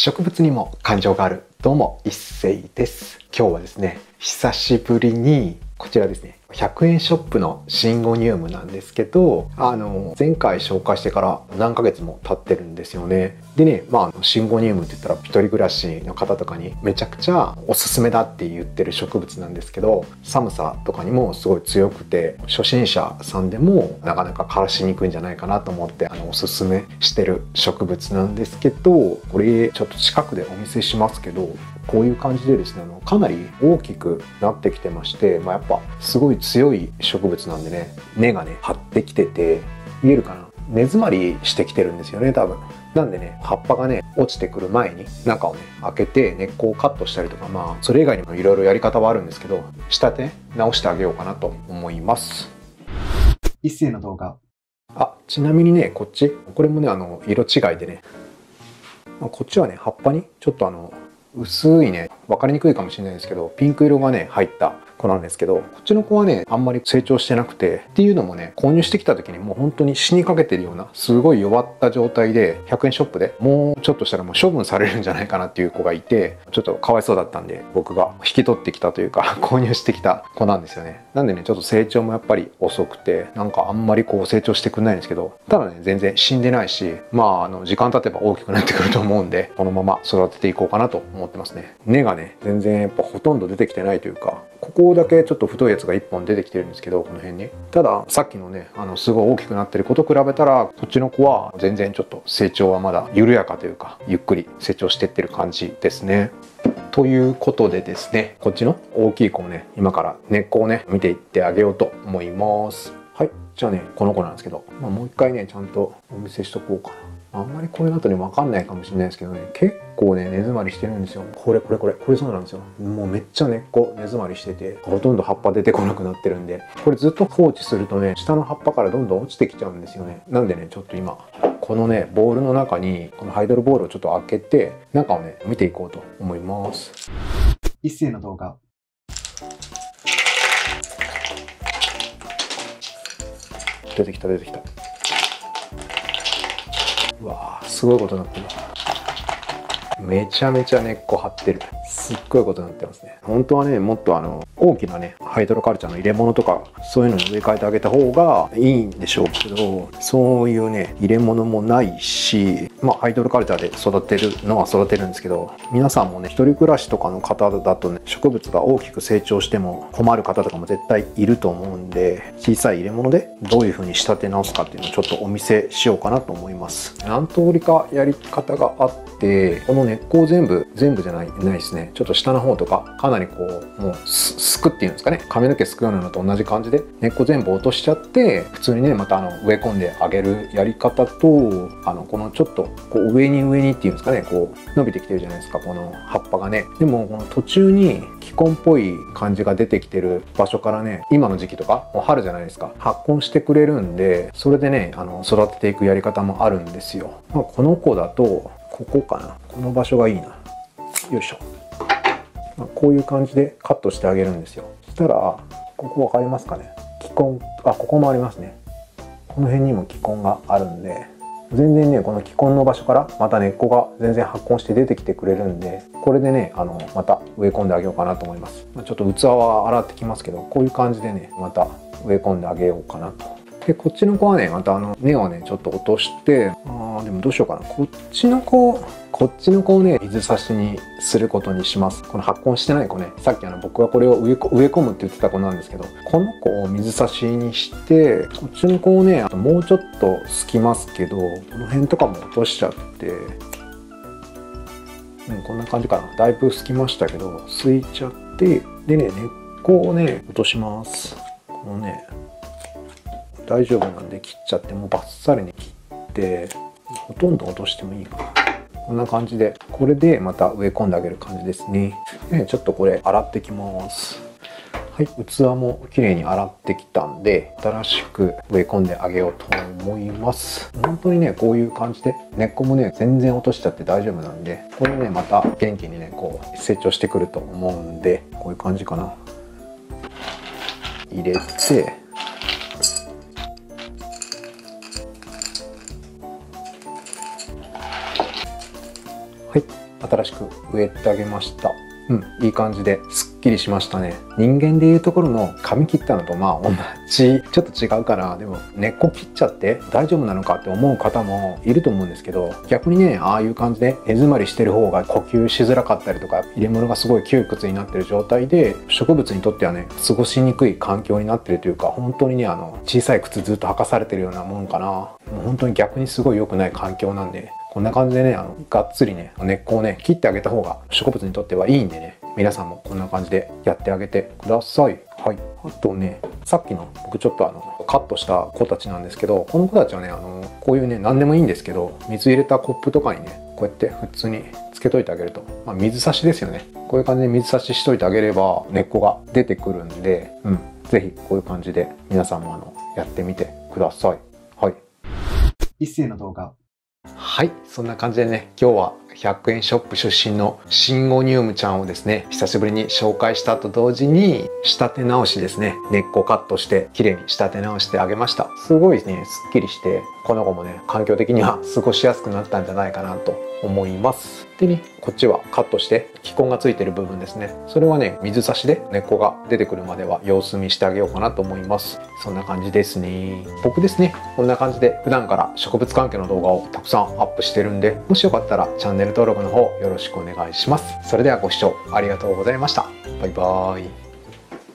植物にも感情がある。どうも一斉です。今日はですね久しぶりにこちらですね100円ショップのシンゴニウムなんですけどあの前回紹介してから何ヶ月も経ってるんですよね。でねまあシンゴニウムって言ったら一人暮らしの方とかにめちゃくちゃおすすめだって言ってる植物なんですけど寒さとかにもすごい強くて初心者さんでもなかなか枯らしにくいんじゃないかなと思ってあのおすすめしてる植物なんですけどこれちょっと近くでお見せしますけどこういう感じでですねかなり大きくなってきてまして、まあ、やっぱすごい強い植物なんでね根がね張ってきてて見えるかな？根詰まりしてきてるんですよね多分。なんでね葉っぱがね落ちてくる前に中をね開けて根っこをカットしたりとかまあそれ以外にもいろいろやり方はあるんですけど仕立て直してあげようかなと思います。一斉の動画。あちなみにねこっち。これもねあの色違いでね。こっちはね葉っぱにちょっとあの薄いね分かりにくいかもしれないですけどピンク色がね入った子なんですけどこっちの子はねあんまり成長してなくてっていうのもね購入してきた時にもう本当に死にかけてるようなすごい弱った状態で100円ショップでもうちょっとしたらもう処分されるんじゃないかなっていう子がいてちょっとかわいそうだったんで僕が引き取ってきたというか 購入してきた子なんですよね。なんでねちょっと成長もやっぱり遅くてなんかあんまりこう成長してくんないんですけどただね全然死んでないしまああの時間経てば大きくなってくると思うんでこのまま育てていこうかなと思ってますね。根がね全然やっぱほとんど出てきてないというかこここだけちょっと太いやつが1本出てきてるんですけどこの辺に。たださっきのねあのすごい大きくなってる子と比べたらこっちの子は全然ちょっと成長はまだ緩やかというかゆっくり成長してってる感じですね。ということでですねこっちの大きい子をね今から根っこをね見ていってあげようと思います。はい。じゃあねこの子なんですけど、まあ、もう一回ねちゃんとお見せしとこうかな。あんまりこれだとね分かんないかもしれないですけどね。結構ね根詰まりしてるんですよ。これこれこれこれそうなんですよ。もうめっちゃ根っこ根詰まりしててほとんど葉っぱ出てこなくなってるんで。これずっと放置するとね下の葉っぱからどんどん落ちてきちゃうんですよね。なんでねちょっと今このねボールの中にこのハイドルボールをちょっと開けて中をね見ていこうと思います。一斉の動画。出てきた出てきたうわすごいことになってる。めちゃめちゃ根っこ張ってる。すっごいことになってますね。本当はねもっとあの大きなねハイドロカルチャーの入れ物とかそういうのに植え替えてあげた方がいいんでしょうけどそういうね入れ物もないしまあハイドロカルチャーで育てるのは育てるんですけど皆さんもね一人暮らしとかの方だとね植物が大きく成長しても困る方とかも絶対いると思うんで小さい入れ物でどういう風に仕立て直すかっていうのをちょっとお見せしようかなと思います。何通りかやり方があってこの根っこを全部全部じゃないないですね。ちょっと下の方とかかなりこうもうすくっていうんですかね。髪の毛すくようなのと同じ感じで根っこ全部落としちゃって普通にねまたあの植え込んであげるやり方とあのこのちょっとこう上に上にっていうんですかね。こう伸びてきてるじゃないですか。この葉っぱがね。でもこの途中に気根っぽい感じが出てきてる場所からね今の時期とかもう春じゃないですか。発根してくれるんでそれでねあの育てていくやり方もあるんですよ、まあ、この子だとここかな。この場所がいいな。よいしょ、こういう感じでカットしてあげるんですよ。そしたらここ分かりますかね？気根あここもありますね。この辺にも気根があるんで全然ねこの気根の場所からまた根っこが全然発根して出てきてくれるんでこれでねあのまた植え込んであげようかなと思います、ちょっと器は洗ってきますけどこういう感じでねまた植え込んであげようかなと。でこっちの子はねまたあの根をねちょっと落としてあでもどうしようかな。こっちの子こっちの子をね水差しにすることにします。この発根してない子ね。さっきあの僕はこれを植え込むって言ってた子なんですけどこの子を水差しにしてこっちの子をねもうちょっとすきますけどこの辺とかも落としちゃってうん、こんな感じかな。だいぶすきましたけどすいちゃってでね根っこをね落とします。このね大丈夫なんで切っちゃってもうバッサリに切ってほとんど落としてもいいか。なこんな感じでこれでまた植え込んであげる感じですね。でちょっとこれ洗ってきます。はい器も綺麗に洗ってきたんで新しく植え込んであげようと思います。本当にねこういう感じで根っこもね全然落としちゃって大丈夫なんでこれねまた元気にねこう成長してくると思うんでこういう感じかな。入れてはい新しく植えてあげましたうん、いい感じですっきりしましたね。人間でいうところの髪切ったのとまあ同じ、ちょっと違うから、でも根っこ切っちゃって大丈夫なのかって思う方もいると思うんですけど、逆にね、ああいう感じで根詰まりしてる方が呼吸しづらかったりとか、入れ物がすごい窮屈になってる状態で、植物にとってはね、過ごしにくい環境になってるというか、本当にね、あの、小さい靴ずっと履かされてるようなもんかな。もう本当に逆にすごい良くない環境なんで、こんな感じでね、あの、がっつりね、根っこをね、切ってあげた方が植物にとってはいいんでね、皆さんもこんな感じでやってあげてください。はい。あとね、さっきの僕ちょっとあの、カットした子たちなんですけど、この子たちはね、あの、こういうね、何でもいいんですけど、水入れたコップとかにね、こうやって普通につけといてあげると、まあ、水差しですよね。こういう感じで水差ししといてあげれば根っこが出てくるんで、うん。ぜひこういう感じで皆さんもあの、やってみてください。はい。一斉の動画。はい、そんな感じでね、今日は100円ショップ出身のシンゴニウムちゃんをですね、久しぶりに紹介したと同時に、仕立て直しですね、根っこカットして綺麗に仕立て直してあげました。すごいね、すっきりして、この子もね、環境的には過ごしやすくなったんじゃないかなと思います。でね、こっちはカットして気根がついてる部分ですね。それはね、水差しで根っこが出てくるまでは様子見してあげようかなと思います。そんな感じですね。僕ですね、こんな感じで普段から植物関係の動画をたくさんアップしてるんで、もしよかったらチャンネル登録の方よろしくお願いします。それではご視聴ありがとうございました。バイバーイ。